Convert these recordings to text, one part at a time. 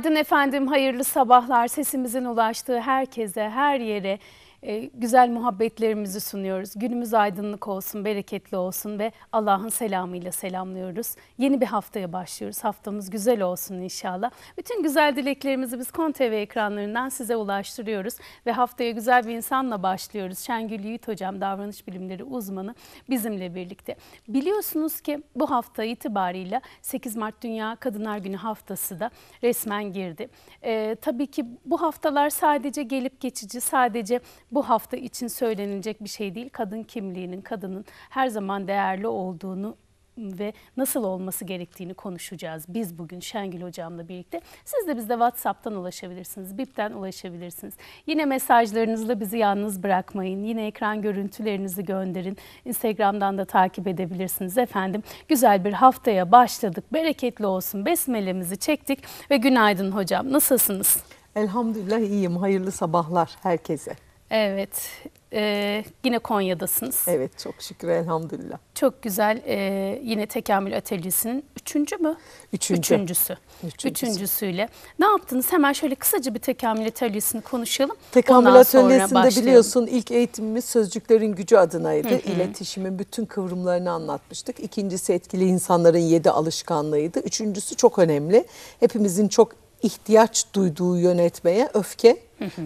Günaydın efendim, hayırlı sabahlar. Sesimizin ulaştığı herkese, her yere e, güzel muhabbetlerimizi sunuyoruz. Günümüz aydınlık olsun, bereketli olsun ve Allah'ın selamıyla selamlıyoruz. Yeni bir haftaya başlıyoruz. Haftamız güzel olsun inşallah. Bütün güzel dileklerimizi biz Kon TV ekranlarından size ulaştırıyoruz ve haftaya güzel bir insanla başlıyoruz. Şengül Yiğit Hocam, davranış bilimleri uzmanı bizimle birlikte. Biliyorsunuz ki bu hafta itibariyle 8 Mart Dünya Kadınlar Günü haftası da resmen girdi. Ee, tabii ki bu haftalar sadece gelip geçici, sadece bu hafta için söylenilecek bir şey değil. Kadın kimliğinin, kadının her zaman değerli olduğunu ve nasıl olması gerektiğini konuşacağız. Biz bugün Şengül Hocam'la birlikte. Siz de bizde WhatsApp'tan ulaşabilirsiniz, BİP'ten ulaşabilirsiniz. Yine mesajlarınızla bizi yalnız bırakmayın. Yine ekran görüntülerinizi gönderin. Instagram'dan da takip edebilirsiniz efendim. Güzel bir haftaya başladık. Bereketli olsun. Besmelemizi çektik ve günaydın hocam. Nasılsınız? Elhamdülillah iyiyim. Hayırlı sabahlar herkese. Evet, e, yine Konya'dasınız. Evet çok şükür elhamdülillah. Çok güzel. E, yine tekamül atölyesinin üçüncü mü? Üçüncü. Üçüncüsü. Üçüncüsü. Üçüncüsüyle. Ne yaptınız? Hemen şöyle kısaca bir tekamül atölyesini konuşalım. Tekamül Ondan atölyesinde biliyorsun ilk eğitimimiz sözcüklerin gücü adınaydı. Hı hı. İletişimin bütün kıvrımlarını anlatmıştık. İkincisi etkili insanların yedi alışkanlığıydı. Üçüncüsü çok önemli. Hepimizin çok ihtiyaç duyduğu yönetmeye öfke,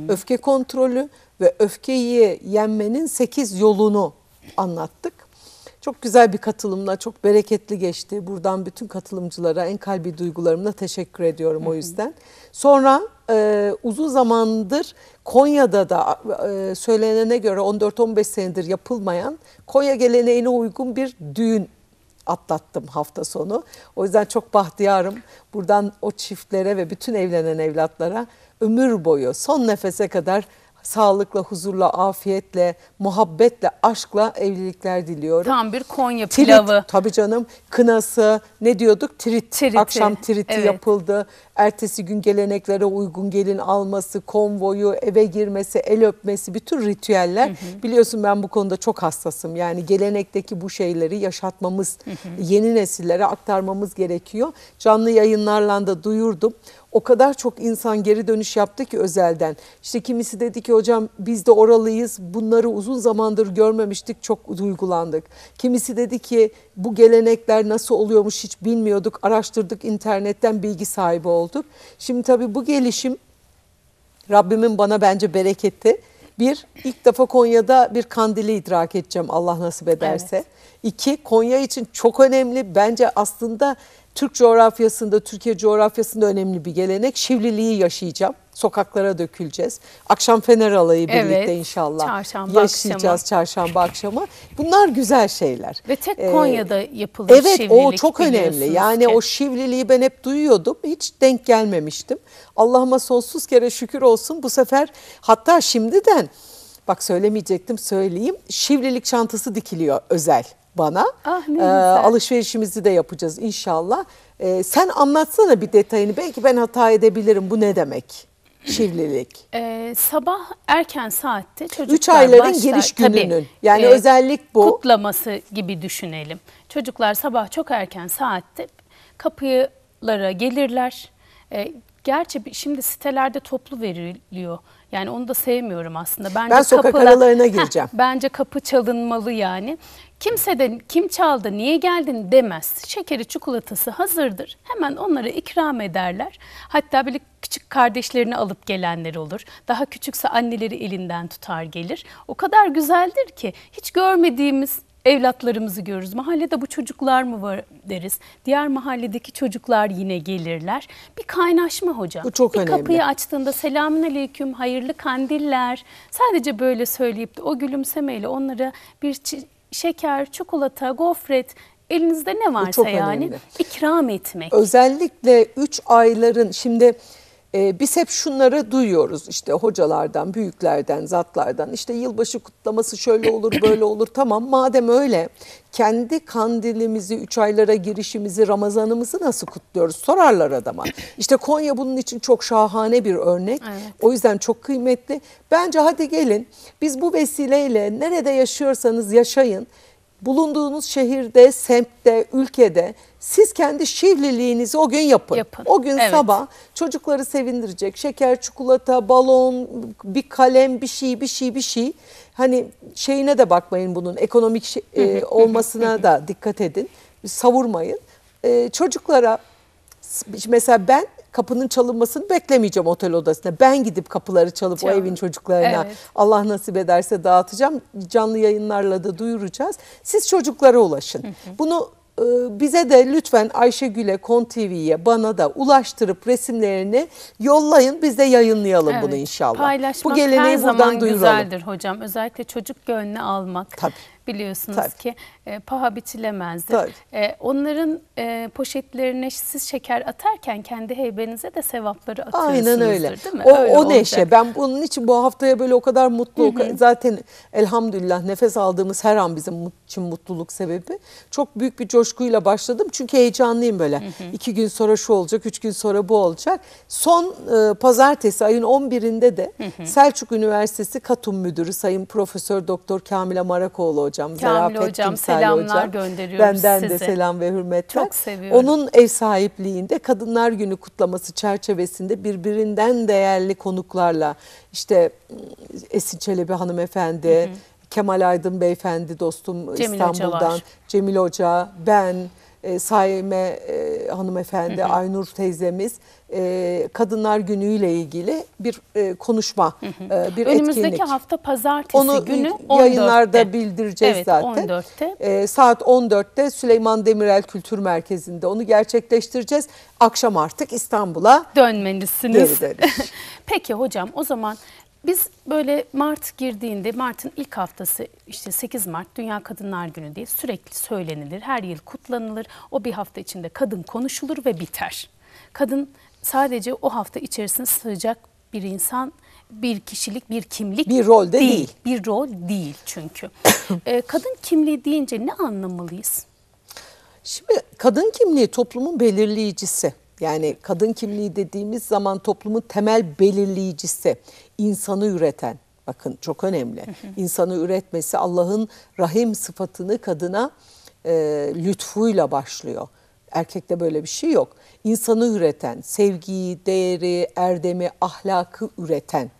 öfke kontrolü ve öfkeyi yenmenin sekiz yolunu anlattık. Çok güzel bir katılımla, çok bereketli geçti. Buradan bütün katılımcılara en kalbi duygularımla teşekkür ediyorum o yüzden. Sonra e, uzun zamandır Konya'da da e, söylenene göre 14-15 senedir yapılmayan Konya geleneğine uygun bir düğün atlattım hafta sonu. O yüzden çok bahtiyarım. Buradan o çiftlere ve bütün evlenen evlatlara ömür boyu son nefese kadar sağlıkla, huzurla, afiyetle, muhabbetle, aşkla evlilikler diliyorum. Tam bir Konya Tirit, pilavı. tabii canım kınası ne diyorduk trit Triti, akşam triti evet. yapıldı ertesi gün geleneklere uygun gelin alması konvoyu eve girmesi el öpmesi bütün ritüeller biliyorsun ben bu konuda çok hassasım yani gelenekteki bu şeyleri yaşatmamız yeni nesillere aktarmamız gerekiyor canlı yayınlarla da duyurdum o kadar çok insan geri dönüş yaptı ki özelden. İşte kimisi dedi ki hocam biz de oralıyız. Bunları uzun zamandır görmemiştik. Çok duygulandık. Kimisi dedi ki bu gelenekler nasıl oluyormuş hiç bilmiyorduk. Araştırdık internetten bilgi sahibi olduk. Şimdi tabii bu gelişim Rabbimin bana bence bereketi. Bir, ilk defa Konya'da bir kandili idrak edeceğim Allah nasip ederse. Evet. İki, Konya için çok önemli. Bence aslında Türk coğrafyasında, Türkiye coğrafyasında önemli bir gelenek. Şivliliği yaşayacağım. Sokaklara döküleceğiz. Akşam Fener alayı birlikte Evet, inşallah. çarşamba yaşayacağız akşamı. çarşamba akşamı. Bunlar güzel şeyler. Ve tek Ee, Konya'da yapılır Evet o şivrilik çok önemli. Yani ki. o şivliliği ben hep duyuyordum. Hiç denk gelmemiştim. Allah'ıma sonsuz kere şükür olsun. Bu sefer hatta şimdiden bak söylemeyecektim söyleyeyim. Şivlilik çantası dikiliyor özel bana. Ah, ne Ee, alışverişimizi de yapacağız inşallah. Ee, sen anlatsana bir detayını. Belki ben hata edebilirim. Bu ne demek? Şivlilik. Ee, sabah erken saatte çocuklar Üç ayların başlar. giriş Tabii, gününün. Yani e, özellik bu. Kutlaması gibi düşünelim. Çocuklar sabah çok erken saatte kapılara gelirler. E, gerçi şimdi sitelerde toplu veriliyor. Yani onu da sevmiyorum aslında. Bence Ben sokak kapılar- aralarına gireceğim. Heh, bence kapı çalınmalı yani. Kimse de kim çaldı, niye geldin demez. Şekeri, çikolatası hazırdır. Hemen onlara ikram ederler. Hatta böyle küçük kardeşlerini alıp gelenler olur. Daha küçükse anneleri elinden tutar gelir. O kadar güzeldir ki hiç görmediğimiz evlatlarımızı görürüz. Mahallede bu çocuklar mı var deriz. Diğer mahalledeki çocuklar yine gelirler. Bir kaynaşma hocam. Bu çok bir önemli. kapıyı açtığında selamün aleyküm, hayırlı kandiller. Sadece böyle söyleyip de o gülümsemeyle onlara bir şeker, çikolata, gofret elinizde ne varsa yani önemli. ikram etmek. Özellikle 3 ayların şimdi e, biz hep şunları duyuyoruz işte hocalardan, büyüklerden, zatlardan işte yılbaşı kutlaması şöyle olur böyle olur tamam madem öyle kendi kandilimizi, 3 aylara girişimizi, Ramazanımızı nasıl kutluyoruz sorarlar adama. İşte Konya bunun için çok şahane bir örnek. Evet. O yüzden çok kıymetli. Bence hadi gelin biz bu vesileyle nerede yaşıyorsanız yaşayın bulunduğunuz şehirde, semtte, ülkede siz kendi şivliliğinizi o gün yapın. Yapın. O gün Evet. sabah çocukları sevindirecek şeker, çikolata, balon, bir kalem, bir şey, bir şey, bir şey. Hani şeyine de bakmayın bunun ekonomik şey- e, olmasına da dikkat edin. Savurmayın. E, çocuklara mesela ben kapının çalınmasını beklemeyeceğim otel odasında. Ben gidip kapıları çalıp o Çal- evin çocuklarına Evet. Allah nasip ederse dağıtacağım. Canlı yayınlarla da duyuracağız. Siz çocuklara ulaşın. Bunu bize de lütfen Ayşegül'e, Kon TV'ye, bana da ulaştırıp resimlerini yollayın. Biz de yayınlayalım bunu Evet, inşallah. Paylaşmak Bu geleneği her buradan zaman duyuralım. güzeldir hocam. Özellikle çocuk gönlü almak. Tabii. Biliyorsunuz Tabii. ki e, paha biçilemezdir. Tabii. E, onların e, poşetlerine siz şeker atarken kendi heybenize de sevapları atıyorsunuzdur Aynen öyle. değil mi? O, Öyle o olacak. neşe. Ben bunun için bu haftaya böyle o kadar mutlu. o ka- Zaten elhamdülillah nefes aldığımız her an bizim için mutluluk sebebi. Çok büyük bir coşkuyla başladım. Çünkü heyecanlıyım böyle. İki gün sonra şu olacak, üç gün sonra bu olacak. Son e, pazartesi ayın 11'inde de Selçuk Üniversitesi Katum Müdürü Sayın Profesör Doktor Kamile Marakoğlu hocam. Kamil Zarafet hocam, Timsali selamlar gönderiyoruz Benden de size. selam ve hürmetler. Çok seviyorum. Onun ev sahipliğinde Kadınlar Günü kutlaması çerçevesinde birbirinden değerli konuklarla işte Esin Çelebi hanımefendi, Kemal Aydın beyefendi dostum Cemil Hoca İstanbul'dan, var. Cemil Hoca, ben, e, Saime e, hanımefendi, Aynur teyzemiz e, Kadınlar Günü ile ilgili bir e, konuşma, e, bir Önümüzdeki etkinlik. hafta pazartesi Onu günü yayınlarda 14'te. bildireceğiz evet, zaten. 14'te. Ee, saat 14'te Süleyman Demirel Kültür Merkezi'nde onu gerçekleştireceğiz. Akşam artık İstanbul'a dönmelisiniz. Peki hocam o zaman biz böyle Mart girdiğinde Mart'ın ilk haftası işte 8 Mart Dünya Kadınlar Günü diye sürekli söylenilir. Her yıl kutlanılır. O bir hafta içinde kadın konuşulur ve biter. Kadın sadece o hafta içerisinde sığacak bir insan, bir kişilik, bir kimlik Bir rol de değil. Bir rol değil çünkü. Ee, kadın kimliği deyince ne anlamalıyız? Şimdi kadın kimliği toplumun belirleyicisi. Yani kadın kimliği dediğimiz zaman toplumun temel belirleyicisi. İnsanı üreten. Bakın çok önemli. İnsanı üretmesi Allah'ın rahim sıfatını kadına e, lütfuyla başlıyor. Erkekte böyle bir şey yok. İnsanı üreten, sevgiyi, değeri, erdemi, ahlakı üreten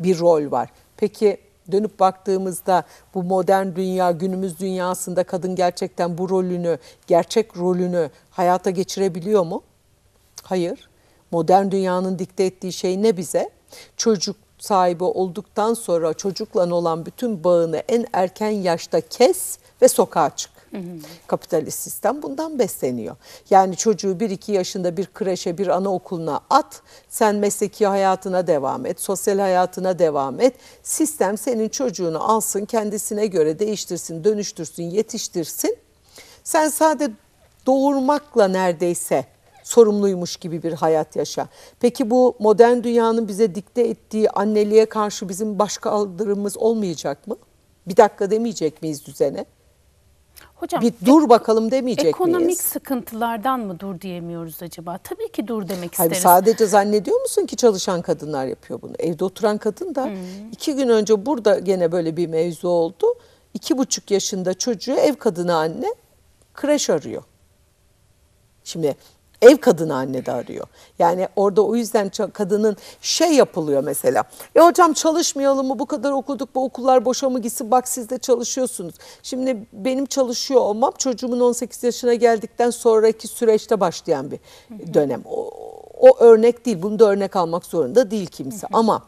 bir rol var. Peki dönüp baktığımızda bu modern dünya, günümüz dünyasında kadın gerçekten bu rolünü, gerçek rolünü hayata geçirebiliyor mu? Hayır. Modern dünyanın dikte ettiği şey ne bize? Çocuk sahibi olduktan sonra çocukla olan bütün bağını en erken yaşta kes ve sokağa çık. Kapitalist sistem bundan besleniyor. Yani çocuğu 1-2 yaşında bir kreşe, bir anaokuluna at. Sen mesleki hayatına devam et, sosyal hayatına devam et. Sistem senin çocuğunu alsın, kendisine göre değiştirsin, dönüştürsün, yetiştirsin. Sen sadece doğurmakla neredeyse sorumluymuş gibi bir hayat yaşa. Peki bu modern dünyanın bize dikte ettiği anneliğe karşı bizim başka aldırımız olmayacak mı? Bir dakika demeyecek miyiz düzene? Hocam Bir dur bakalım demeyecek ekonomik miyiz? sıkıntılardan mı dur diyemiyoruz acaba? Tabii ki dur demek Hayır, isteriz. sadece zannediyor musun ki çalışan kadınlar yapıyor bunu? Evde oturan kadın da iki gün önce burada gene böyle bir mevzu oldu. İki buçuk yaşında çocuğu ev kadını anne kreş arıyor. Şimdi ev kadını anne de arıyor. Yani orada o yüzden kadının şey yapılıyor mesela. Ya hocam çalışmayalım mı bu kadar okuduk bu okullar boşa mı gitsin bak siz de çalışıyorsunuz. Şimdi benim çalışıyor olmam çocuğumun 18 yaşına geldikten sonraki süreçte başlayan bir dönem. O, o örnek değil bunu da örnek almak zorunda değil kimse ama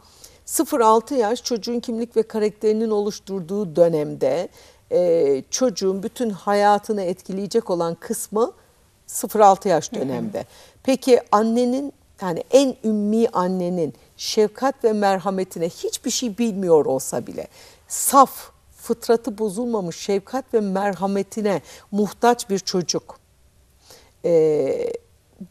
0-6 yaş çocuğun kimlik ve karakterinin oluşturduğu dönemde e, çocuğun bütün hayatını etkileyecek olan kısmı 0-6 yaş dönemde. Peki annenin yani en ümmi annenin şefkat ve merhametine hiçbir şey bilmiyor olsa bile saf, fıtratı bozulmamış şefkat ve merhametine muhtaç bir çocuk. Ee,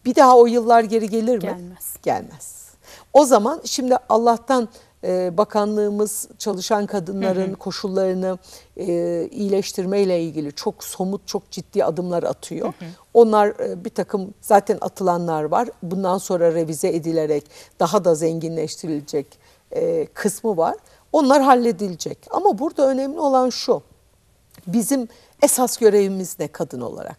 bir daha o yıllar geri gelir mi? Gelmez. Gelmez. O zaman şimdi Allah'tan e, bakanlığımız çalışan kadınların koşullarını e, iyileştirme ile ilgili çok somut, çok ciddi adımlar atıyor. Onlar e, bir takım zaten atılanlar var. Bundan sonra revize edilerek daha da zenginleştirilecek e, kısmı var. Onlar halledilecek. Ama burada önemli olan şu. Bizim esas görevimiz ne kadın olarak?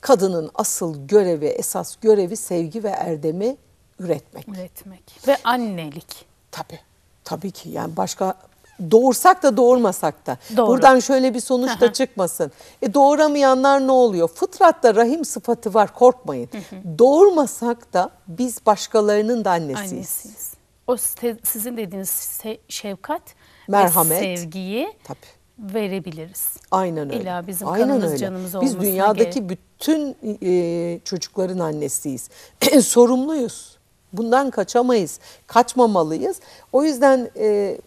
Kadının asıl görevi, esas görevi sevgi ve erdemi üretmek. Üretmek ve annelik. Tabii. Tabii ki yani başka doğursak da doğurmasak da. Doğru. Buradan şöyle bir sonuç da çıkmasın. E doğuramayanlar ne oluyor? Fıtratta rahim sıfatı var korkmayın. Doğurmasak da biz başkalarının da annesiyiz. Annesiyiz. O sizin dediğiniz şefkat Merhamet. ve sevgiyi Tabii. verebiliriz. Aynen öyle. İlla bizim Aynen kanımız, öyle. canımız Biz dünyadaki gerek- bütün e, çocukların annesiyiz. Sorumluyuz. Bundan kaçamayız. Kaçmamalıyız. O yüzden e,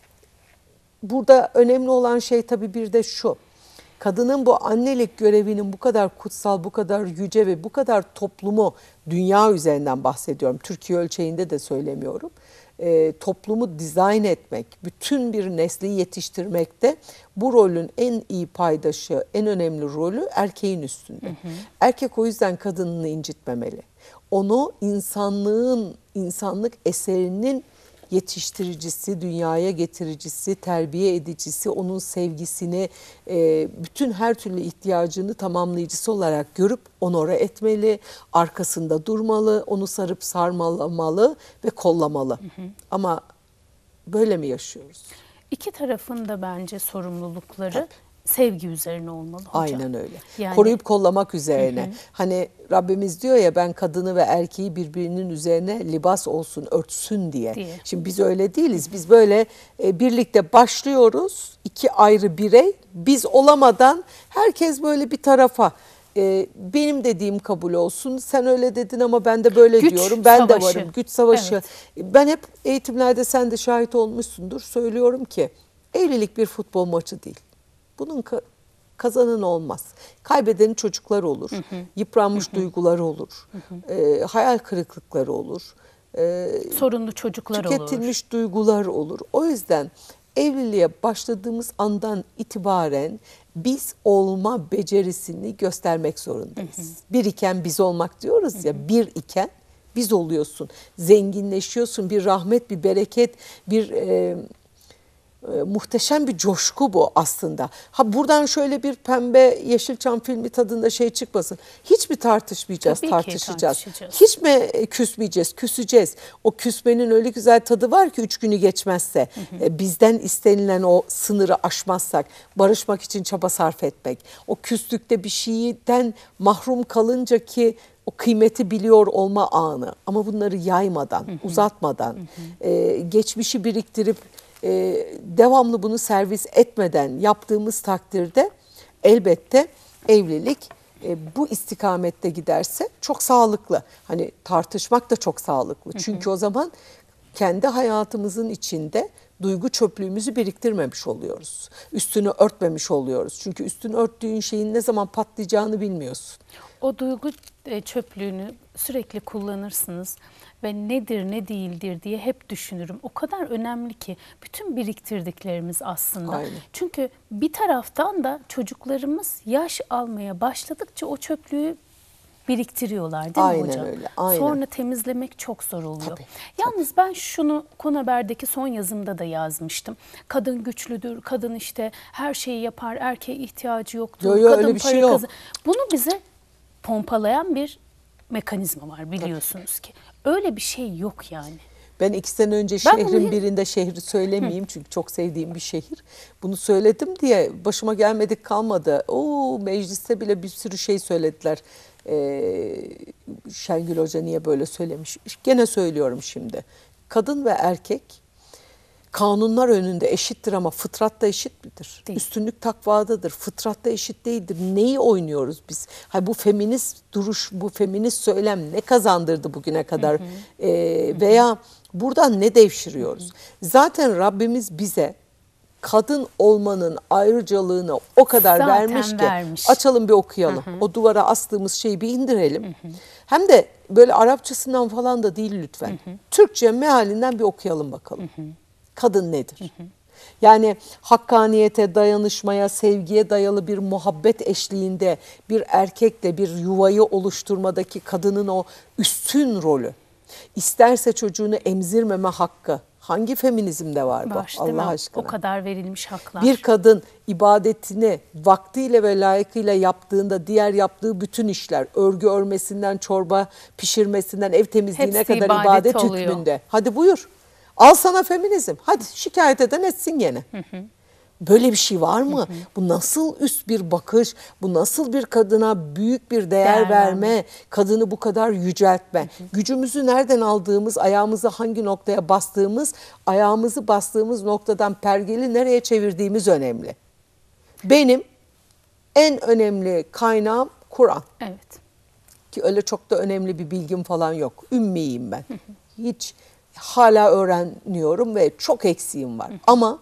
burada önemli olan şey tabii bir de şu. Kadının bu annelik görevinin bu kadar kutsal, bu kadar yüce ve bu kadar toplumu dünya üzerinden bahsediyorum. Türkiye ölçeğinde de söylemiyorum. E, toplumu dizayn etmek, bütün bir nesli yetiştirmekte bu rolün en iyi paydaşı, en önemli rolü erkeğin üstünde. Erkek o yüzden kadınını incitmemeli. Onu insanlığın, insanlık eserinin yetiştiricisi, dünyaya getiricisi, terbiye edicisi, onun sevgisini, e, bütün her türlü ihtiyacını tamamlayıcısı olarak görüp onore etmeli, arkasında durmalı, onu sarıp sarmalamalı ve kollamalı. Ama böyle mi yaşıyoruz? İki tarafın da bence sorumlulukları sevgi üzerine olmalı hocam. Aynen öyle. Yani- Koruyup kollamak üzerine. Hani Rabbimiz diyor ya ben kadını ve erkeği birbirinin üzerine libas olsun, örtsün diye. Diye. Şimdi biz öyle değiliz. Biz böyle e, birlikte başlıyoruz. iki ayrı birey. Biz olamadan herkes böyle bir tarafa e, benim dediğim kabul olsun. Sen öyle dedin ama ben de böyle Güç diyorum. Ben de savaşı. varım. Güç savaşı. Evet. Ben hep eğitimlerde sen de şahit olmuşsundur. Söylüyorum ki evlilik bir futbol maçı değil. Bunun ka- kazanan olmaz. Kaybeden çocuklar olur. Yıpranmış duyguları olur. e, hayal kırıklıkları olur. e, Sorunlu çocuklar olur. tüketilmiş duygular olur. O yüzden evliliğe başladığımız andan itibaren biz olma becerisini göstermek zorundayız. Bir iken biz olmak diyoruz ya bir iken biz oluyorsun. Zenginleşiyorsun bir rahmet bir bereket bir e, e, muhteşem bir coşku bu aslında. Ha buradan şöyle bir pembe Yeşilçam filmi tadında şey çıkmasın. Hiç mi tartışmayacağız, Tabii tartışacağız. tartışacağız. Hiç mi e, küsmeyeceğiz, küseceğiz. O küsmenin öyle güzel tadı var ki üç günü geçmezse. e, Bizden istenilen o sınırı aşmazsak, barışmak için çaba sarf etmek. O küslükte bir şeyden mahrum kalınca ki o kıymeti biliyor olma anı. Ama bunları yaymadan, uzatmadan, e, geçmişi biriktirip e, devamlı bunu servis etmeden yaptığımız takdirde elbette evlilik e, bu istikamette giderse çok sağlıklı. Hani tartışmak da çok sağlıklı. Çünkü o zaman kendi hayatımızın içinde duygu çöplüğümüzü biriktirmemiş oluyoruz. Üstünü örtmemiş oluyoruz. Çünkü üstünü örttüğün şeyin ne zaman patlayacağını bilmiyorsun. O duygu e, çöplüğünü sürekli kullanırsınız ve nedir ne değildir diye hep düşünürüm. O kadar önemli ki bütün biriktirdiklerimiz aslında. Aynen. Çünkü bir taraftan da çocuklarımız yaş almaya başladıkça o çöplüğü biriktiriyorlar değil Aynen mi hocam? öyle, aynen. Sonra temizlemek çok zor oluyor. Tabii, Yalnız ben şunu Konu Haber'deki son yazımda da yazmıştım. Kadın güçlüdür, kadın işte her şeyi yapar, erkeğe ihtiyacı yoktur. Yo, yo, kadın öyle bir şey yok. kazan- Bunu bize pompalayan bir mekanizma var biliyorsunuz ki. Öyle bir şey yok yani. Ben iki sene önce Ben bunu şehrin hep- birinde şehri söylemeyeyim çünkü çok sevdiğim bir şehir. Bunu söyledim diye başıma gelmedik kalmadı. Oo mecliste bile bir sürü şey söylediler. Ee, Şengül Hoca niye böyle söylemiş? Gene söylüyorum şimdi. Kadın ve erkek kanunlar önünde eşittir ama fıtratta eşit midir? Değil. Üstünlük takvadadır. Fıtratta eşit değildir. Neyi oynuyoruz biz? Hay bu feminist duruş, bu feminist söylem ne kazandırdı bugüne kadar? Ee, veya buradan ne devşiriyoruz? Zaten Rabbimiz bize kadın olmanın ayrıcalığını o kadar Zaten vermiş ki vermiş. açalım bir okuyalım. O duvara astığımız şeyi bir indirelim. Hem de böyle Arapçasından falan da değil lütfen. Türkçe mealinden bir okuyalım bakalım. Kadın nedir? Yani hakkaniyete, dayanışmaya, sevgiye dayalı bir muhabbet eşliğinde bir erkekle bir yuvayı oluşturmadaki kadının o üstün rolü. İsterse çocuğunu emzirmeme hakkı, Hangi feminizmde var bu mi? Allah aşkına? O kadar verilmiş haklar. Bir kadın ibadetini vaktiyle ve layıkıyla yaptığında diğer yaptığı bütün işler, örgü örmesinden, çorba pişirmesinden, ev temizliğine Hepsi kadar ibadet ibadet oluyor. hükmünde. Hadi buyur. Al sana feminizm. Hadi şikayet eden etsin gene. Böyle bir şey var mı? Bu nasıl üst bir bakış? Bu nasıl bir kadına büyük bir değer, Değer verme? verme. Kadını bu kadar yüceltme. Gücümüzü nereden aldığımız, ayağımızı hangi noktaya bastığımız, ayağımızı bastığımız noktadan pergeli nereye çevirdiğimiz önemli. Benim en önemli kaynağım Kur'an. Evet. Ki öyle çok da önemli bir bilgim falan yok. Ümmiyim ben. Hiç hala öğreniyorum ve çok eksiğim var. Ama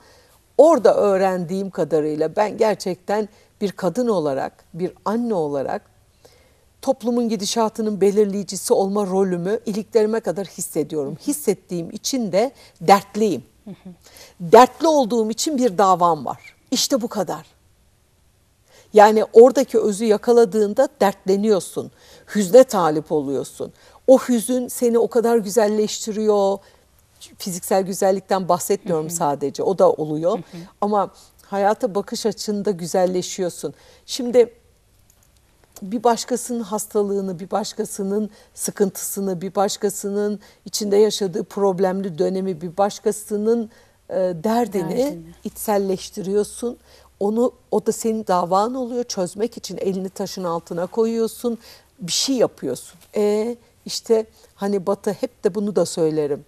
orada öğrendiğim kadarıyla ben gerçekten bir kadın olarak, bir anne olarak toplumun gidişatının belirleyicisi olma rolümü iliklerime kadar hissediyorum. Hissettiğim için de dertliyim. Dertli olduğum için bir davam var. İşte bu kadar. Yani oradaki özü yakaladığında dertleniyorsun. Hüzne talip oluyorsun. O hüzün seni o kadar güzelleştiriyor. Fiziksel güzellikten bahsetmiyorum sadece. O da oluyor. Ama hayata bakış açında güzelleşiyorsun. Şimdi bir başkasının hastalığını, bir başkasının sıkıntısını, bir başkasının içinde yaşadığı problemli dönemi, bir başkasının e, derdini, Derdini. içselleştiriyorsun. Onu o da senin davan oluyor. Çözmek için elini taşın altına koyuyorsun. Bir şey yapıyorsun. E işte hani Batı hep de bunu da söylerim.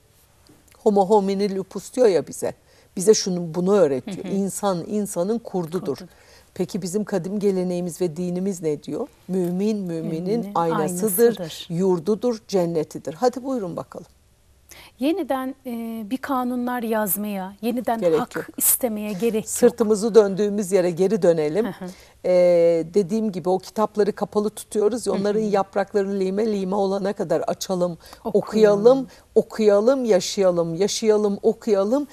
Homo homini lupus diyor ya bize. Bize şunu bunu öğretiyor. İnsan insanın kurdudur. Kurdudur. Peki bizim kadim geleneğimiz ve dinimiz ne diyor? Mümin müminin Müminin aynasıdır, aynasıdır. yurdudur, cennetidir. Hadi buyurun bakalım. Yeniden e, bir kanunlar yazmaya, yeniden Gerek hak yok. istemeye gerek yok. Sırtımızı döndüğümüz yere geri dönelim. Ee, dediğim gibi o kitapları kapalı tutuyoruz. ya, Onların yaprakları lime lime olana kadar açalım, okuyalım, okuyalım, yaşayalım, yaşayalım, okuyalım,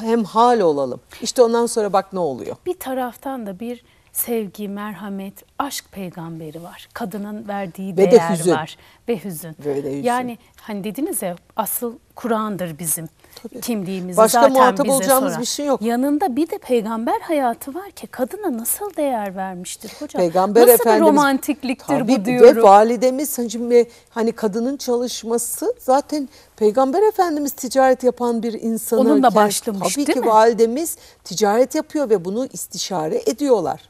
hem hal olalım. İşte ondan sonra bak ne oluyor. Bir taraftan da bir sevgi, merhamet, aşk peygamberi var. Kadının verdiği Ve de değer hüzün. var ve hüzün. Ve de hüzün. Yani hani dediniz ya asıl Kur'an'dır bizim kimliğimizi Başka zaten muhatap bize olacağımız soran. bir şey yok. Yanında bir de peygamber hayatı var ki kadına nasıl değer vermiştir hocam? Peygamber nasıl Efendimiz bir romantikliktir Tabii bu diyorum. validemiz şimdi hani kadının çalışması zaten Peygamber Efendimiz ticaret yapan bir insanı Onunla başlamış, Tabii değil ki mi? validemiz ticaret yapıyor ve bunu istişare ediyorlar.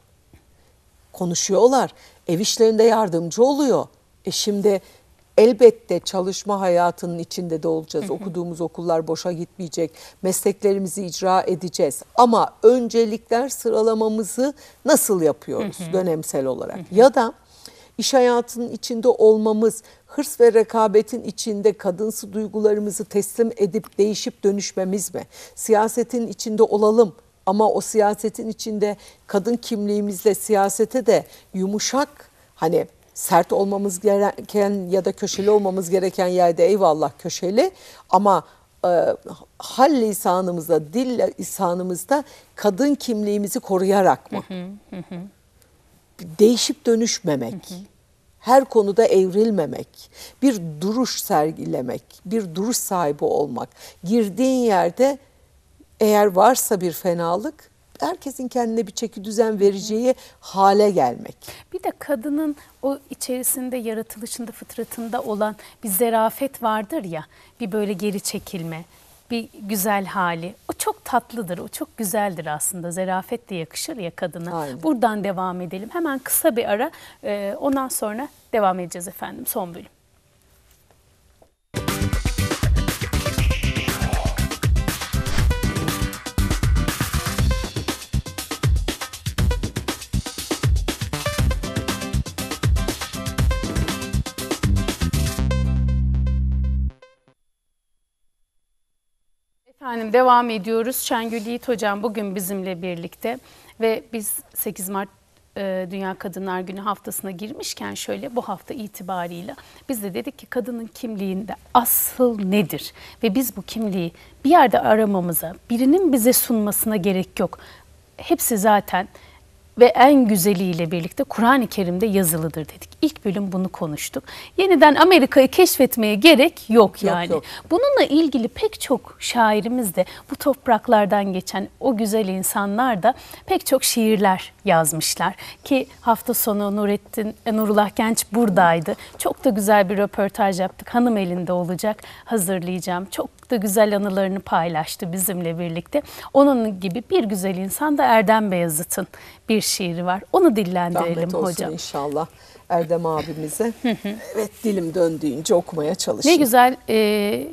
Konuşuyorlar. Ev işlerinde yardımcı oluyor. E şimdi elbette çalışma hayatının içinde de olacağız. Okuduğumuz okullar boşa gitmeyecek. Mesleklerimizi icra edeceğiz. Ama öncelikler sıralamamızı nasıl yapıyoruz dönemsel olarak? Ya da iş hayatının içinde olmamız, hırs ve rekabetin içinde kadınsı duygularımızı teslim edip değişip dönüşmemiz mi? Siyasetin içinde olalım ama o siyasetin içinde kadın kimliğimizle siyasete de yumuşak hani sert olmamız gereken ya da köşeli olmamız gereken yerde eyvallah köşeli. Ama e, hal lisanımızda, dil lisanımızda kadın kimliğimizi koruyarak mı? değişip dönüşmemek, her konuda evrilmemek, bir duruş sergilemek, bir duruş sahibi olmak, girdiğin yerde eğer varsa bir fenalık, herkesin kendine bir çeki düzen vereceği hale gelmek. Bir de kadının o içerisinde yaratılışında fıtratında olan bir zerafet vardır ya bir böyle geri çekilme bir güzel hali o çok tatlıdır o çok güzeldir aslında zerafet de yakışır ya kadına. Aynen. Buradan devam edelim hemen kısa bir ara ondan sonra devam edeceğiz efendim son bölüm. Devam ediyoruz. Şengül Yiğit Hocam bugün bizimle birlikte ve biz 8 Mart e, Dünya Kadınlar Günü haftasına girmişken şöyle bu hafta itibarıyla biz de dedik ki kadının kimliğinde asıl nedir? Ve biz bu kimliği bir yerde aramamıza, birinin bize sunmasına gerek yok. Hepsi zaten ve en güzeliyle birlikte Kur'an-ı Kerim'de yazılıdır dedik. İlk bölüm bunu konuştuk. Yeniden Amerika'yı keşfetmeye gerek yok yani. yok. Bununla ilgili pek çok şairimiz de bu topraklardan geçen o güzel insanlar da pek çok şiirler yazmışlar. Ki hafta sonu Nurettin e, Nurullah Genç buradaydı. Çok da güzel bir röportaj yaptık. Hanım elinde olacak. Hazırlayacağım. Çok da güzel anılarını paylaştı bizimle birlikte. Onun gibi bir güzel insan da Erdem Beyazıt'ın bir şiiri var. Onu dillendirelim Rahmet olsun hocam. inşallah Erdem abimize. evet dilim döndüğünce okumaya Ne çalışayım. güzel e,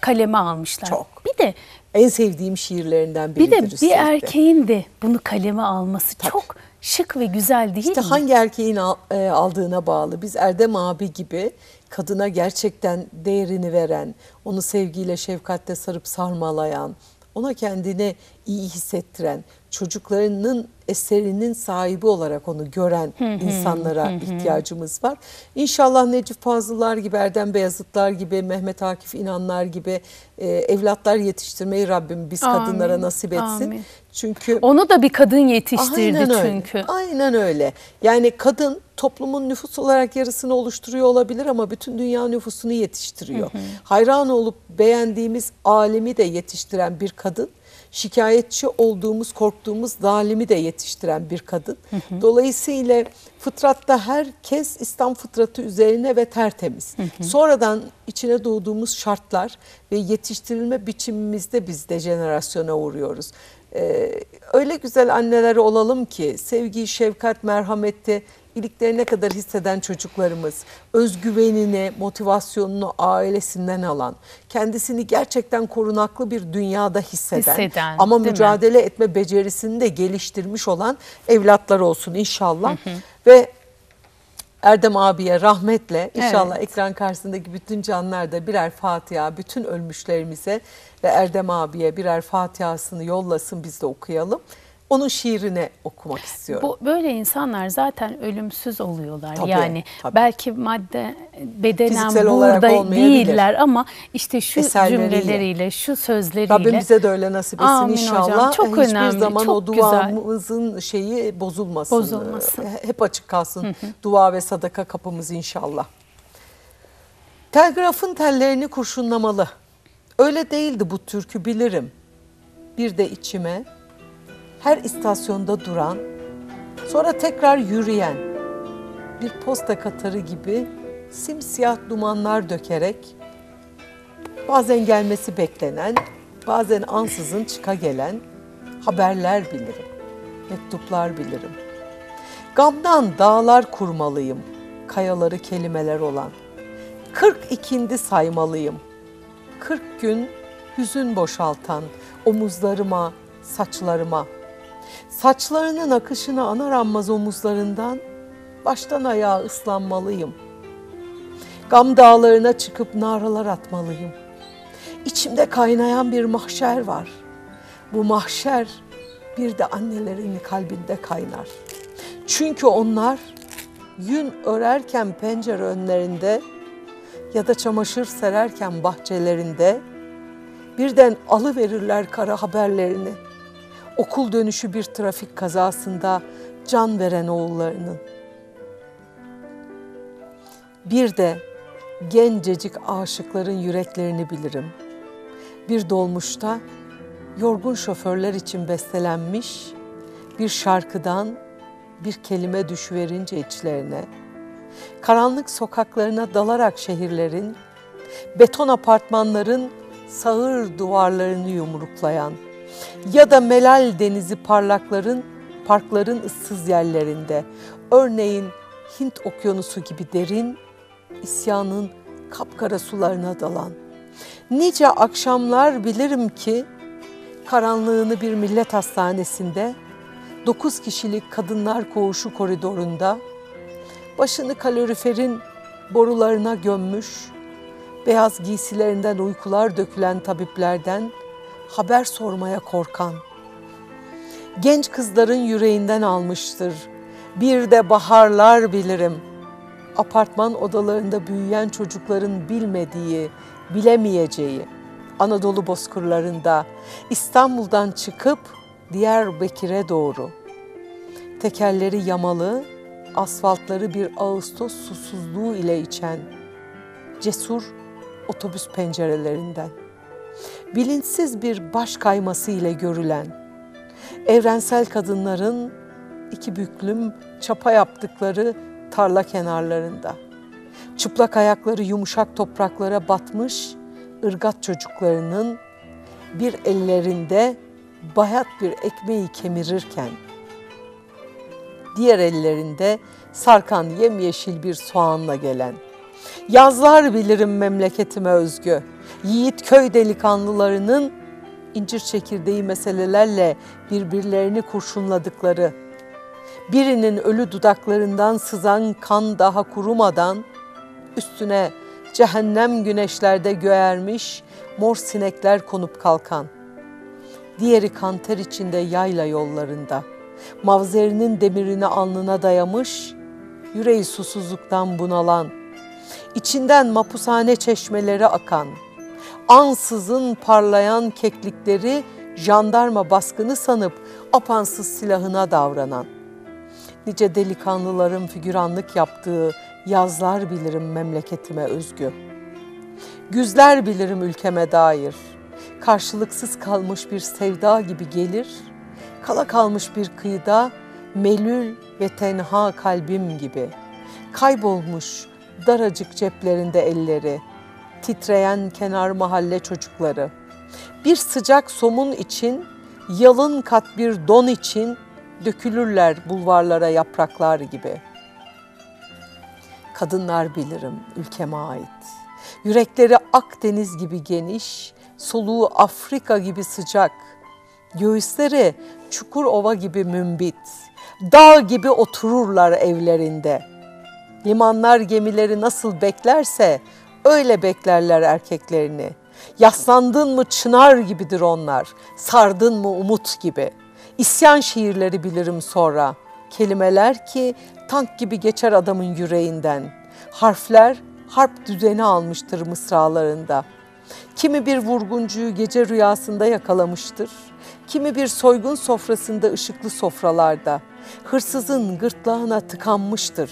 kaleme almışlar. Çok. Bir de En sevdiğim şiirlerinden bir biridir de bir üstelik de. erkeğin de bunu kaleme alması çok şık ve güzel değil İşte mi? hangi erkeğin e, aldığına bağlı. Biz Erdem abi gibi kadına gerçekten değerini veren, onu sevgiyle, şefkatle sarıp sarmalayan, ona kendini iyi hissettiren, çocuklarının eserinin sahibi olarak onu gören insanlara ihtiyacımız var. İnşallah Necip Fazıllar gibi, Erdem Beyazıtlar gibi, Mehmet Akif İnanlar gibi e, evlatlar yetiştirmeyi Rabbim biz Amin, kadınlara nasip etsin. amin. Çünkü Onu da bir kadın yetiştirdi Aynen öyle. çünkü. Aynen öyle. Yani kadın toplumun nüfus olarak yarısını oluşturuyor olabilir ama bütün dünya nüfusunu yetiştiriyor. Hayran olup beğendiğimiz alemi de yetiştiren bir kadın, şikayetçi olduğumuz, korktuğumuz zalimi de yetiştiren bir kadın. Dolayısıyla fıtratta herkes İslam fıtratı üzerine ve tertemiz. Sonradan içine doğduğumuz şartlar ve yetiştirilme biçimimizde biz dejenerasyona uğruyoruz. Ee, öyle güzel anneler olalım ki sevgi, şefkat, merhamette iliklerine kadar hisseden çocuklarımız, özgüvenini, motivasyonunu ailesinden alan, kendisini gerçekten korunaklı bir dünyada hisseden, Hisseden, ama değil mi? mücadele etme becerisini de geliştirmiş olan evlatlar olsun inşallah. Ve Erdem abiye rahmetle inşallah Evet. ekran karşısındaki bütün canlar da birer Fatiha bütün ölmüşlerimize ve Erdem abiye birer Fatihasını yollasın biz de okuyalım. Onun şiirini okumak istiyorum. Bu böyle insanlar zaten ölümsüz oluyorlar. Tabii, yani tabii. belki madde bedenen Fiziksel burada değiller ama işte şu cümleleriyle, şu sözleriyle Rabbim bize de öyle nasip etsin Amin inşallah. hocam. Çok Hiçbir önemli, zaman çok o duamızın şeyi bozulmasın. Bozulmasın. Hep açık kalsın dua ve sadaka kapımız inşallah. Telgrafın tellerini kurşunlamalı. Öyle değildi bu türkü bilirim. Bir de içime her istasyonda duran, sonra tekrar yürüyen bir posta katarı gibi simsiyah dumanlar dökerek bazen gelmesi beklenen, bazen ansızın çıka gelen haberler bilirim, mektuplar bilirim. Gamdan dağlar kurmalıyım, kayaları kelimeler olan. Kırk ikindi saymalıyım, kırk gün hüzün boşaltan omuzlarıma, saçlarıma. Saçlarının akışını anar anmaz omuzlarından, baştan ayağa ıslanmalıyım. Gam dağlarına çıkıp naralar atmalıyım. İçimde kaynayan bir mahşer var. Bu mahşer bir de annelerin kalbinde kaynar. Çünkü onlar yün örerken pencere önlerinde ya da çamaşır sererken bahçelerinde birden alıverirler kara haberlerini. Okul dönüşü bir trafik kazasında can veren oğullarının. Bir de gencecik aşıkların yüreklerini bilirim. Bir dolmuşta yorgun şoförler için bestelenmiş bir şarkıdan bir kelime düşverince içlerine, karanlık sokaklarına dalarak şehirlerin, beton apartmanların sağır duvarlarını yumruklayan ya da melal denizi parlakların, parkların ıssız yerlerinde, örneğin Hint okyanusu gibi derin, isyanın kapkara sularına dalan. Nice akşamlar bilirim ki karanlığını bir millet hastanesinde, dokuz kişilik kadınlar koğuşu koridorunda, başını kaloriferin borularına gömmüş, beyaz giysilerinden uykular dökülen tabiplerden haber sormaya korkan, genç kızların yüreğinden almıştır. Bir de baharlar bilirim. Apartman odalarında büyüyen çocukların bilmediği, bilemeyeceği, Anadolu bozkırlarında İstanbul'dan çıkıp Diyarbakır'a doğru tekerleri yamalı, asfaltları bir Ağustos susuzluğu ile içen, cesur otobüs pencerelerinden, bilinçsiz bir baş kayması ile görülen, evrensel kadınların iki büklüm çapa yaptıkları tarla kenarlarında, çıplak ayakları yumuşak topraklara batmış ırgat çocuklarının bir ellerinde bayat bir ekmeği kemirirken, diğer ellerinde sarkan yemyeşil bir soğanla gelen, yazlar bilirim memleketime özgü, yiğit köy delikanlılarının incir çekirdeği meselelerle birbirlerini kurşunladıkları, birinin ölü dudaklarından sızan kan daha kurumadan, üstüne cehennem güneşlerde göğermiş mor sinekler konup kalkan, diğeri kanter içinde yayla yollarında, mavzerinin demirini alnına dayamış, yüreği susuzluktan bunalan, içinden mapushane çeşmeleri akan, ansızın parlayan keklikleri jandarma baskını sanıp apansız silahına davranan, nice delikanlıların figüranlık yaptığı yazlar bilirim memleketime özgü. Güzler bilirim ülkeme dair. Karşılıksız kalmış bir sevda gibi gelir. Kala kalmış bir kıyıda melül ve tenha kalbim gibi. Kaybolmuş daracık ceplerinde elleri. Titreyen kenar mahalle çocukları. Bir sıcak somun için, yalın kat bir don için dökülürler bulvarlara yapraklar gibi. Kadınlar bilirim ülkeme ait. Yürekleri Akdeniz gibi geniş, soluğu Afrika gibi sıcak. Göğüsleri çukur ova gibi mümbit. Dağ gibi otururlar evlerinde. Limanlar gemileri nasıl beklerse öyle beklerler erkeklerini. Yaslandın mı çınar gibidir onlar, sardın mı umut gibi. İsyan şiirleri bilirim sonra. Kelimeler ki tank gibi geçer adamın yüreğinden. Harfler harp düzeni almıştır mısralarında. Kimi bir vurguncuyu gece rüyasında yakalamıştır. Kimi bir soygun sofrasında ışıklı sofralarda. Hırsızın gırtlağına tıkanmıştır.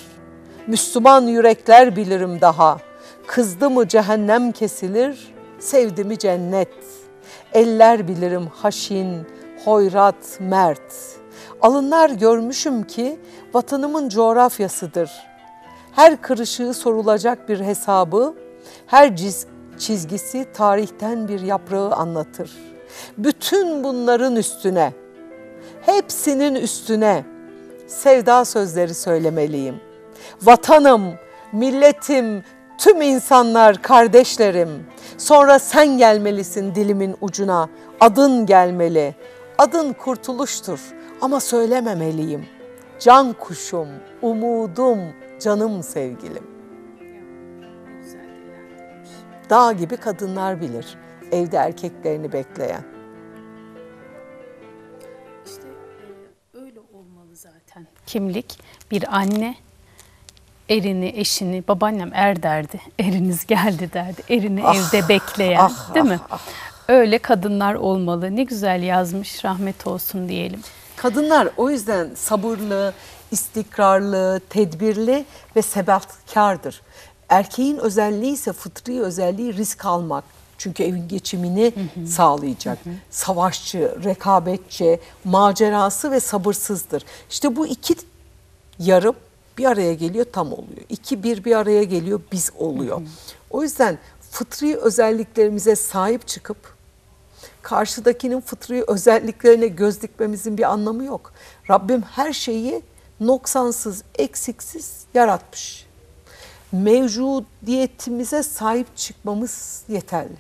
Müslüman yürekler bilirim daha. Kızdı mı cehennem kesilir, sevdi mi cennet. Eller bilirim haşin, hoyrat, mert. Alınlar görmüşüm ki vatanımın coğrafyasıdır. Her kırışığı sorulacak bir hesabı, her çizgisi tarihten bir yaprağı anlatır. Bütün bunların üstüne, hepsinin üstüne sevda sözleri söylemeliyim. Vatanım, milletim, tüm insanlar kardeşlerim. Sonra sen gelmelisin dilimin ucuna. Adın gelmeli. Adın kurtuluştur ama söylememeliyim. Can kuşum, umudum, canım sevgilim. Dağ gibi kadınlar bilir evde erkeklerini bekleyen. İşte e, öyle olmalı zaten. Kimlik bir anne erini, eşini, babaannem er derdi. Eriniz geldi derdi. Erini Ah, evde bekleyen, ah, değil ah, mi? Öyle kadınlar olmalı. Ne güzel yazmış. Rahmet olsun diyelim. Kadınlar o yüzden sabırlı, istikrarlı, tedbirli ve sebatkardır. Erkeğin özelliği ise fıtri özelliği risk almak. Çünkü evin geçimini sağlayacak. Savaşçı, rekabetçi, macerası ve sabırsızdır. İşte bu iki yarım bir araya geliyor tam oluyor. İki bir bir araya geliyor biz oluyor. O yüzden fıtri özelliklerimize sahip çıkıp karşıdakinin fıtri özelliklerine göz dikmemizin bir anlamı yok. Rabbim her şeyi noksansız, eksiksiz yaratmış. Mevcudiyetimize sahip çıkmamız yeterli.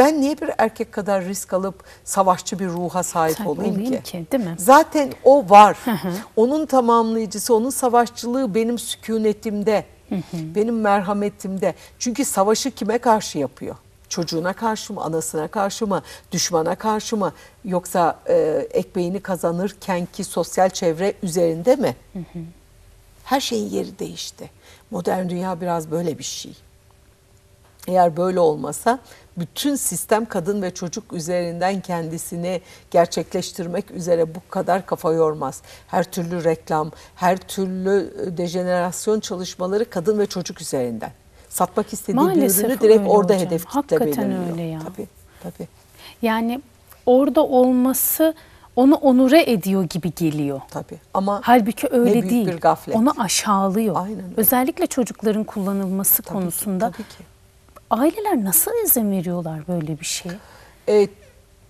Ben niye bir erkek kadar risk alıp savaşçı bir ruha sahip, olayım, olayım ki? ki, değil mi? Zaten o var. Onun tamamlayıcısı, onun savaşçılığı benim sükunetimde, benim merhametimde. Çünkü savaşı kime karşı yapıyor? Çocuğuna karşı mı, anasına karşı mı, düşmana karşı mı? Yoksa e, ekmeğini kazanırken ki sosyal çevre üzerinde mi? Her şeyin yeri değişti. Modern dünya biraz böyle bir şey. Eğer böyle olmasa bütün sistem kadın ve çocuk üzerinden kendisini gerçekleştirmek üzere bu kadar kafa yormaz. Her türlü reklam, her türlü e, dejenerasyon çalışmaları kadın ve çocuk üzerinden. Satmak istediği Maalesef bir ürünü direkt orada hocam. hedef kitle Hakikaten belirliyor. öyle ya. Tabii, tabii. Yani orada olması onu onure ediyor gibi geliyor. Tabii. Ama Halbuki öyle büyük değil. bir gaflet. Onu aşağılıyor. Aynen öyle. Özellikle çocukların kullanılması Tabii ki, konusunda tabii ki. Aileler nasıl izin veriyorlar böyle bir şeye? E,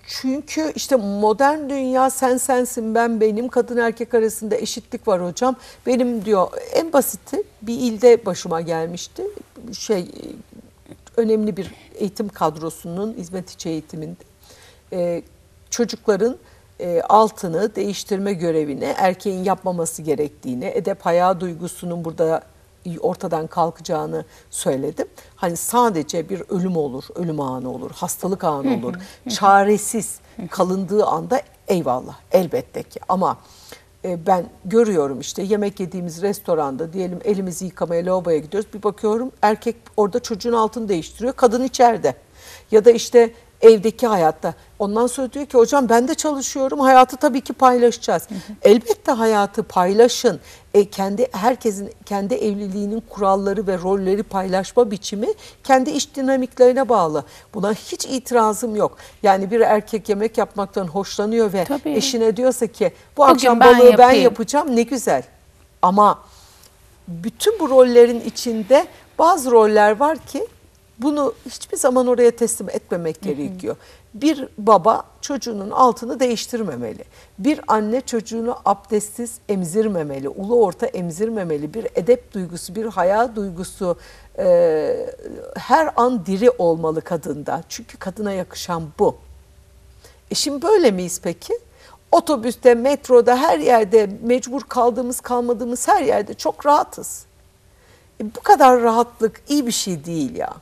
çünkü işte modern dünya sen sensin ben benim kadın erkek arasında eşitlik var hocam. Benim diyor en basiti bir ilde başıma gelmişti. Şey önemli bir eğitim kadrosunun hizmet içi eğitiminde e, çocukların e, altını değiştirme görevini erkeğin yapmaması gerektiğini, edep haya duygusunun burada ortadan kalkacağını söyledim. Hani sadece bir ölüm olur, ölüm anı olur, hastalık anı olur. Çaresiz kalındığı anda eyvallah elbette ki ama e, ben görüyorum işte yemek yediğimiz restoranda diyelim elimizi yıkamaya lavaboya gidiyoruz. Bir bakıyorum erkek orada çocuğun altını değiştiriyor, kadın içeride. Ya da işte evdeki hayatta. Ondan sonra diyor ki hocam ben de çalışıyorum. Hayatı tabii ki paylaşacağız. Elbette hayatı paylaşın. E, kendi herkesin kendi evliliğinin kuralları ve rolleri paylaşma biçimi kendi iş dinamiklerine bağlı. Buna hiç itirazım yok. Yani bir erkek yemek yapmaktan hoşlanıyor ve Tabii. eşine diyorsa ki bu Bugün akşam ben balığı ben yapayım." yapacağım ne güzel. Ama bütün bu rollerin içinde bazı roller var ki bunu hiçbir zaman oraya teslim etmemek gerekiyor. Bir baba çocuğunun altını değiştirmemeli. Bir anne çocuğunu abdestsiz emzirmemeli. Ulu orta emzirmemeli. Bir edep duygusu, bir haya duygusu e, her an diri olmalı kadında. Çünkü kadına yakışan bu. E şimdi böyle miyiz peki? Otobüste, metroda, her yerde mecbur kaldığımız, kalmadığımız her yerde çok rahatız. E bu kadar rahatlık iyi bir şey değil ya.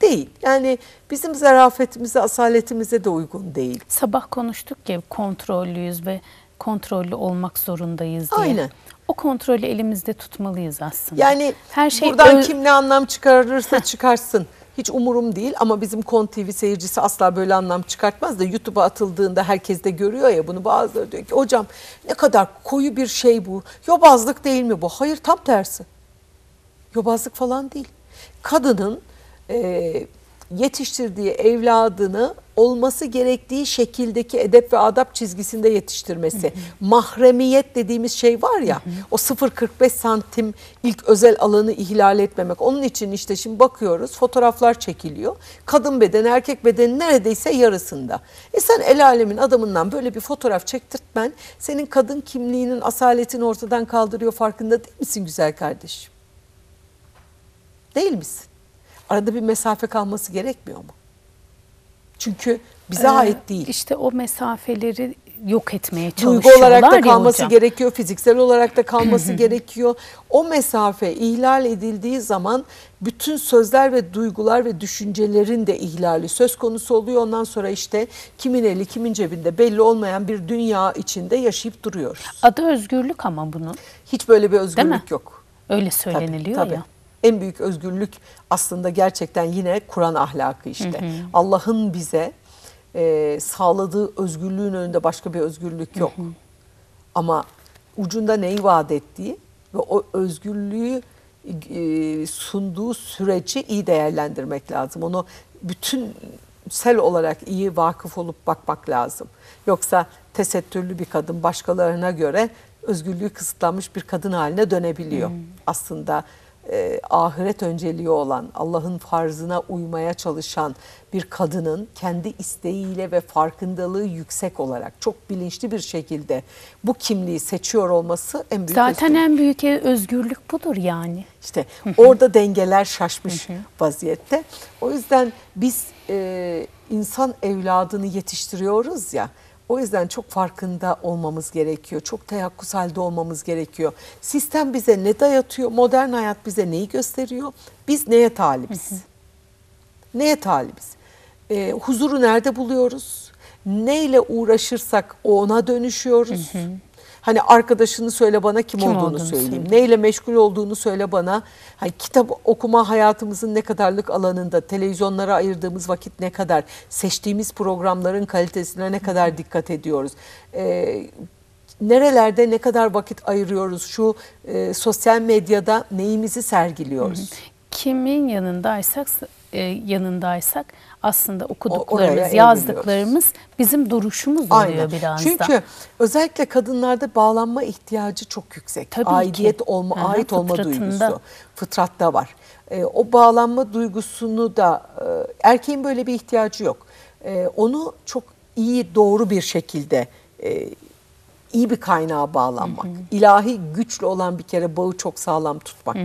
Değil. Yani bizim zarafetimize, asaletimize de uygun değil. Sabah konuştuk ya kontrollüyüz ve kontrollü olmak zorundayız diye. Aynen. O kontrolü elimizde tutmalıyız aslında. Yani her şey buradan kim ne anlam çıkarırsa çıkarsın. Hiç umurum değil ama bizim Kon TV seyircisi asla böyle anlam çıkartmaz da YouTube'a atıldığında herkes de görüyor ya bunu bazıları diyor ki hocam ne kadar koyu bir şey bu. Yobazlık değil mi bu? Hayır tam tersi. Yobazlık falan değil. Kadının e, yetiştirdiği evladını olması gerektiği şekildeki edep ve adap çizgisinde yetiştirmesi. Mahremiyet dediğimiz şey var ya o 0.45 santim ilk özel alanı ihlal etmemek. Onun için işte şimdi bakıyoruz fotoğraflar çekiliyor. Kadın bedeni erkek bedeni neredeyse yarısında. E sen el alemin adamından böyle bir fotoğraf çektirtmen senin kadın kimliğinin asaletini ortadan kaldırıyor farkında değil misin güzel kardeşim? Değil misin? Arada bir mesafe kalması gerekmiyor mu? Çünkü bize Ee, ait değil. İşte o mesafeleri yok etmeye Duygu çalışıyorlar olarak da kalması hocam. gerekiyor, fiziksel olarak da kalması gerekiyor. O mesafe ihlal edildiği zaman bütün sözler ve duygular ve düşüncelerin de ihlali söz konusu oluyor. Ondan sonra işte kimin eli kimin cebinde belli olmayan bir dünya içinde yaşayıp duruyoruz. Adı özgürlük ama bunun. Hiç böyle bir özgürlük yok. Öyle Tabii, söyleniliyor tabii. ya. En büyük özgürlük aslında gerçekten yine Kur'an ahlakı işte. Allah'ın bize e, sağladığı özgürlüğün önünde başka bir özgürlük yok. Ama ucunda neyi vaat ettiği ve o özgürlüğü e, sunduğu süreci iyi değerlendirmek lazım. Onu bütünsel olarak iyi vakıf olup bakmak lazım. Yoksa tesettürlü bir kadın başkalarına göre özgürlüğü kısıtlanmış bir kadın haline dönebiliyor. Aslında e, ahiret önceliği olan Allah'ın farzına uymaya çalışan bir kadının kendi isteğiyle ve farkındalığı yüksek olarak çok bilinçli bir şekilde bu kimliği seçiyor olması en büyük Zaten özgürlük. en büyük özgürlük budur yani. İşte orada dengeler şaşmış vaziyette. O yüzden biz e, insan evladını yetiştiriyoruz ya. O yüzden çok farkında olmamız gerekiyor. Çok teyakkuz halde olmamız gerekiyor. Sistem bize ne dayatıyor? Modern hayat bize neyi gösteriyor? Biz neye talibiz? Neye talibiz? E, huzuru nerede buluyoruz? Neyle uğraşırsak ona dönüşüyoruz. Hani arkadaşını söyle bana kim, Kim olduğunu, olduğunu söyleyeyim. söyle. Neyle meşgul olduğunu söyle bana. Hani kitap okuma hayatımızın ne kadarlık alanında, televizyonlara ayırdığımız vakit ne kadar, seçtiğimiz programların kalitesine ne kadar dikkat ediyoruz. Ee, nerelerde ne kadar vakit ayırıyoruz? Şu e, sosyal medyada neyimizi sergiliyoruz? Kimin yanındaysak e, yanındaysak aslında okuduklarımız, evriliyoruz. yazdıklarımız bizim duruşumuz oluyor Aynen. biraz Çünkü da. özellikle kadınlarda bağlanma ihtiyacı çok yüksek. Tabii ki. Aidiyet olma, Hı hı, ait olma duygusu fıtratta var. Ee, o bağlanma duygusunu da e, erkeğin böyle bir ihtiyacı yok. Ee, onu çok iyi, doğru bir şekilde e, iyi bir kaynağa bağlanmak. İlahi güçlü olan bir kere bağı çok sağlam tutmak.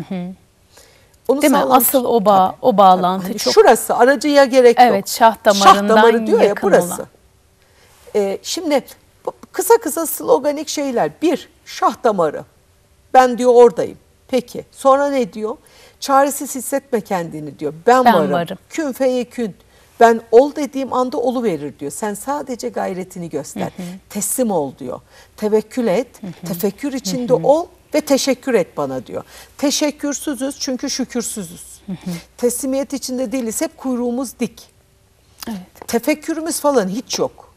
Onu Değil mi? Asıl o bağ, Tabii, o bağlantı Hani çok Şurası aracıya gerek yok. Evet, şah damarından damarı diyor ya yakın burası. olan. Ee, şimdi bu kısa kısa sloganik şeyler. Bir, şah damarı. Ben diyor oradayım. Peki. Sonra ne diyor? Çaresiz hissetme kendini diyor. Ben, Ben varım. varım. Kün feyekün. Ben ol dediğim anda olu verir diyor. Sen sadece gayretini göster. Teslim ol diyor. Tevekkül et. Tefekkür içinde ol ve teşekkür et bana diyor. Teşekkürsüzüz çünkü şükürsüzüz. Teslimiyet içinde değiliz. Hep kuyruğumuz dik. Evet. Tefekkürümüz falan hiç yok.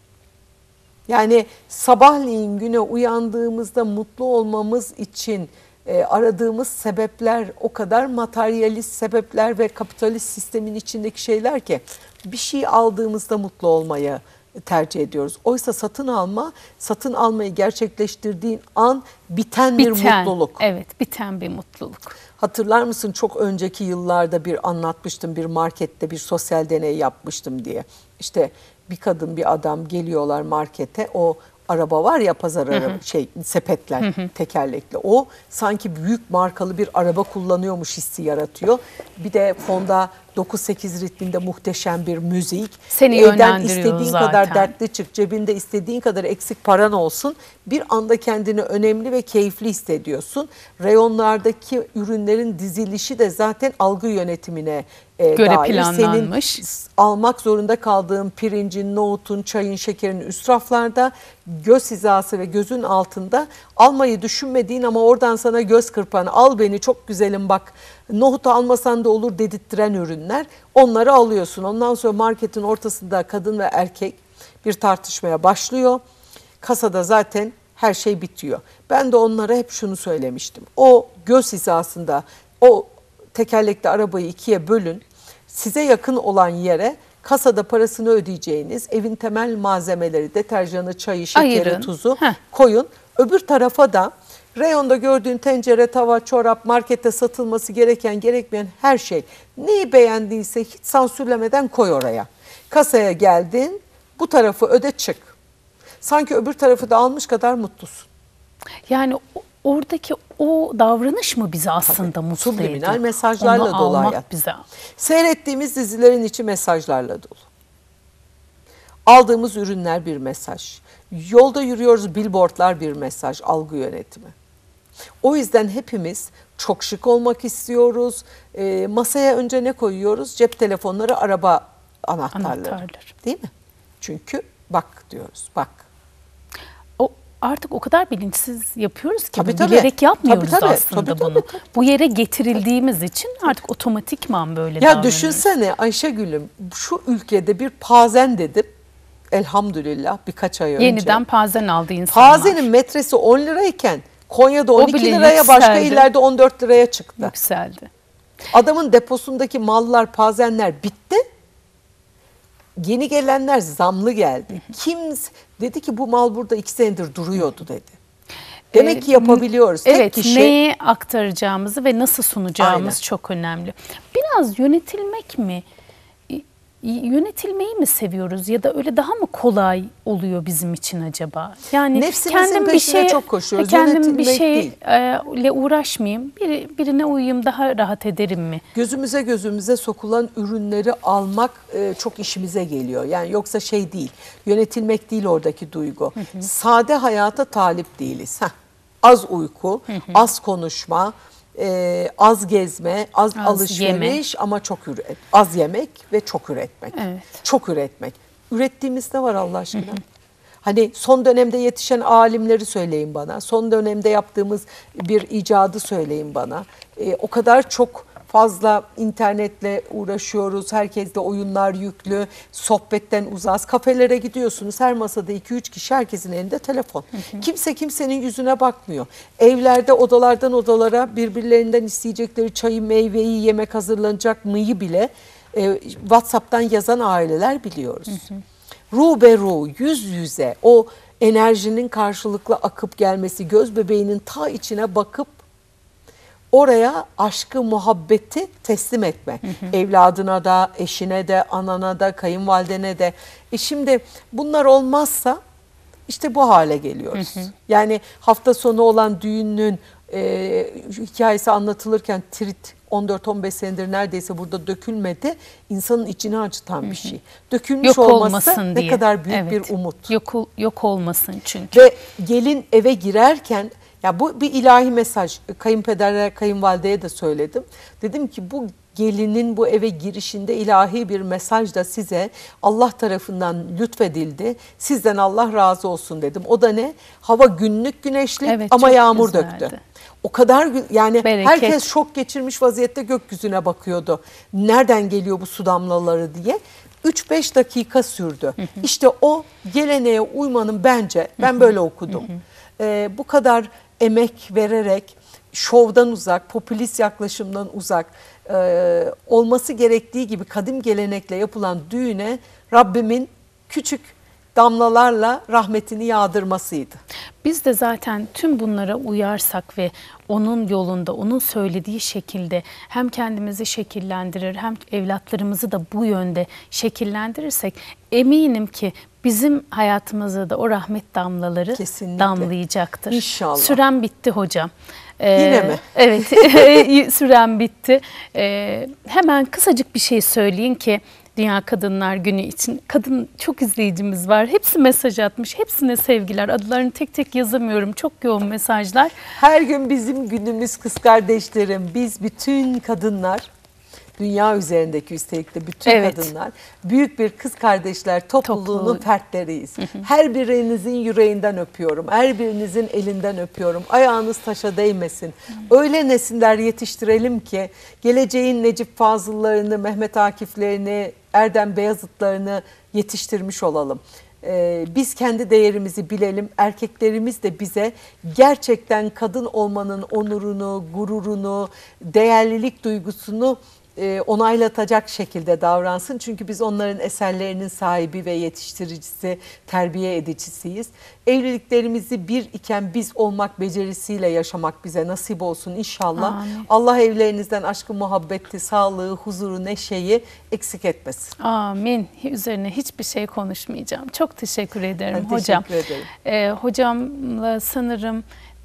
Yani sabahleyin güne uyandığımızda mutlu olmamız için e, aradığımız sebepler o kadar materyalist sebepler ve kapitalist sistemin içindeki şeyler ki bir şey aldığımızda mutlu olmayı tercih ediyoruz. Oysa satın alma, satın almayı gerçekleştirdiğin an biten, bir Biten, mutluluk. Evet, biten bir mutluluk. Hatırlar mısın çok önceki yıllarda bir anlatmıştım bir markette bir sosyal deney yapmıştım diye. İşte bir kadın bir adam geliyorlar markete o araba var ya pazar araba şey sepetler tekerlekli o sanki büyük markalı bir araba kullanıyormuş hissi yaratıyor. Bir de fonda 9-8 ritminde muhteşem bir müzik. Seni Evden istediğin zaten. kadar dertli çık, cebinde istediğin kadar eksik paran olsun. Bir anda kendini önemli ve keyifli hissediyorsun. Reyonlardaki ürünlerin dizilişi de zaten algı yönetimine e, Göre dair. planlanmış. Senin almak zorunda kaldığın pirincin, nohutun, çayın, şekerin üst raflarda göz hizası ve gözün altında almayı düşünmediğin ama oradan sana göz kırpan al beni çok güzelim bak nohutu almasan da olur dedirttiren ürünler onları alıyorsun. Ondan sonra marketin ortasında kadın ve erkek bir tartışmaya başlıyor. Kasada zaten her şey bitiyor. Ben de onlara hep şunu söylemiştim. O göz hizasında o tekerlekli arabayı ikiye bölün. Size yakın olan yere kasada parasını ödeyeceğiniz evin temel malzemeleri, deterjanı, çayı, şekeri, Ayırın. tuzu Heh. koyun. Öbür tarafa da reyonda gördüğün tencere, tava, çorap, markette satılması gereken, gerekmeyen her şey. Neyi beğendiyse hiç sansürlemeden koy oraya. Kasaya geldin, bu tarafı öde çık. Sanki öbür tarafı da almış kadar mutlusun. Yani oradaki o davranış mı bizi aslında mutlu Subliminal ediyor? mesajlarla Onu dolu hayat. bize. Seyrettiğimiz dizilerin içi mesajlarla dolu. Aldığımız ürünler bir mesaj. Yolda yürüyoruz billboardlar bir mesaj, algı yönetimi. O yüzden hepimiz çok şık olmak istiyoruz. Ee, masaya önce ne koyuyoruz? Cep telefonları, araba anahtarları. Anahtarlar. Değil mi? Çünkü bak diyoruz, bak. O artık o kadar bilinçsiz yapıyoruz ki Tabii, tabii. bilerek yapmıyoruz Tabii, tabii. aslında Tabii, tabii, bunu. tabii. Bu yere getirildiğimiz için artık otomatikman böyle Ya davranıyoruz. düşünsene Ayşegül'üm şu ülkede bir pazen dedim. Elhamdülillah birkaç ay önce. Yeniden pazen aldı insanlar. Pazenin metresi 10 lirayken Konya'da O 12 bile liraya başka yükseldi. illerde 14 liraya çıktı. yükseldi. Adamın deposundaki mallar, pazenler bitti. Yeni gelenler zamlı geldi. Kim dedi ki bu mal burada iki senedir duruyordu dedi. Demek Ee, ki yapabiliyoruz. Tek Evet, kişi neyi aktaracağımızı ve nasıl sunacağımız Aynen. çok önemli. Biraz yönetilmek mi? Yönetilmeyi mi seviyoruz ya da öyle daha mı kolay oluyor bizim için acaba? Yani Nefsimizin kendim bir peşine şey çok koşuyoruz, kendim bir şeyle uğraşmayayım. Biri, birine uyuyayım daha rahat ederim mi? gözümüze gözümüze sokulan ürünleri almak e, çok işimize geliyor. Yani yoksa şey değil, yönetilmek değil oradaki duygu. Sade hayata talip değiliz. Heh. Az uyku, az konuşma, e, az gezme, az, Az alışveriş ama çok üret. Az yemek ve çok üretmek. Evet. Çok üretmek. Ürettiğimiz ne var Allah aşkına? Hani son dönemde yetişen alimleri söyleyin bana. Son dönemde yaptığımız bir icadı söyleyin bana. E, o kadar çok fazla internetle uğraşıyoruz. Herkes de oyunlar yüklü, sohbetten uzağız. Kafelere gidiyorsunuz. Her masada 2-3 kişi herkesin elinde telefon. Kimse kimsenin yüzüne bakmıyor. Evlerde odalardan odalara birbirlerinden isteyecekleri çayı, meyveyi, yemek hazırlanacak mıyı bile e, WhatsApp'tan yazan aileler biliyoruz. Ru be ru, yüz yüze o enerjinin karşılıklı akıp gelmesi, göz bebeğinin ta içine bakıp oraya aşkı, muhabbeti teslim etme. Evladına da, eşine de, anana da, kayınvalidene de. E şimdi bunlar olmazsa işte bu hale geliyoruz. Yani hafta sonu olan düğünün e, hikayesi anlatılırken trit 14-15 senedir neredeyse burada dökülmedi. İnsanın içini acıtan bir şey. Dökülmüş Yok olması ne diye. kadar büyük Evet. bir umut. Yok, yok olmasın çünkü. Ve gelin eve girerken ya bu bir ilahi mesaj. Kayınpederle kayınvalideye de söyledim. Dedim ki bu gelinin bu eve girişinde ilahi bir mesaj da size Allah tarafından lütfedildi. Sizden Allah razı olsun dedim. O da ne? Hava günlük güneşli Evet, ama yağmur güzeldi. döktü. O kadar yani Bereket. herkes şok geçirmiş vaziyette gökyüzüne bakıyordu. Nereden geliyor bu su damlaları diye. 3-5 dakika sürdü. İşte o geleneğe uymanın bence ben böyle okudum. Ee, bu kadar emek vererek şovdan uzak, popülist yaklaşımdan uzak e, olması gerektiği gibi kadim gelenekle yapılan düğüne Rabbimin küçük damlalarla rahmetini yağdırmasıydı. Biz de zaten tüm bunlara uyarsak ve onun yolunda, onun söylediği şekilde hem kendimizi şekillendirir hem evlatlarımızı da bu yönde şekillendirirsek eminim ki bizim hayatımıza da o rahmet damlaları Kesinlikle. damlayacaktır. İnşallah. Süren bitti hocam. Ee, Yine mi? Evet, süren bitti. Ee, hemen kısacık bir şey söyleyin ki Dünya Kadınlar Günü için kadın çok izleyicimiz var. Hepsi mesaj atmış. Hepsine sevgiler. Adlarını tek tek yazamıyorum. Çok yoğun mesajlar. Her gün bizim günümüz kız kardeşlerim. Biz bütün kadınlar, dünya üzerindeki üstelik de bütün Evet. kadınlar büyük bir kız kardeşler topluluğunun Topluluğu. fertleriyiz. Her birinizin yüreğinden öpüyorum. Her birinizin elinden öpüyorum. Ayağınız taşa değmesin. Öyle nesiller yetiştirelim ki geleceğin Necip Fazıllarını, Mehmet Akiflerini, Erdem Beyazıtlarını yetiştirmiş olalım. Ee, biz kendi değerimizi bilelim. Erkeklerimiz de bize gerçekten kadın olmanın onurunu, gururunu, değerlilik duygusunu e, onaylatacak şekilde davransın. Çünkü biz onların eserlerinin sahibi ve yetiştiricisi, terbiye edicisiyiz. Evliliklerimizi bir iken biz olmak becerisiyle yaşamak bize nasip olsun inşallah. Amin. Allah evlerinizden aşkı, muhabbeti, sağlığı, huzuru, neşeyi eksik etmesin. Amin. Üzerine hiçbir şey konuşmayacağım. Çok teşekkür ederim Ben hocam. teşekkür ederim. Ee, hocamla sanırım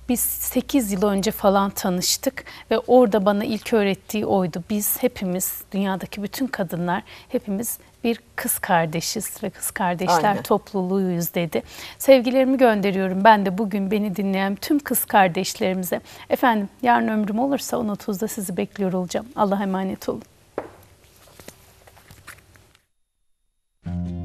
biz 8 yıl önce falan tanıştık ve orada bana ilk öğrettiği oydu. Biz hepimiz, dünyadaki bütün kadınlar hepimiz bir kız kardeşiz ve kız kardeşler Aynen. topluluğuyuz dedi. Sevgilerimi gönderiyorum ben de bugün beni dinleyen tüm kız kardeşlerimize. Efendim yarın ömrüm olursa 10.30'da sizi bekliyor olacağım. Allah'a emanet olun. Müzik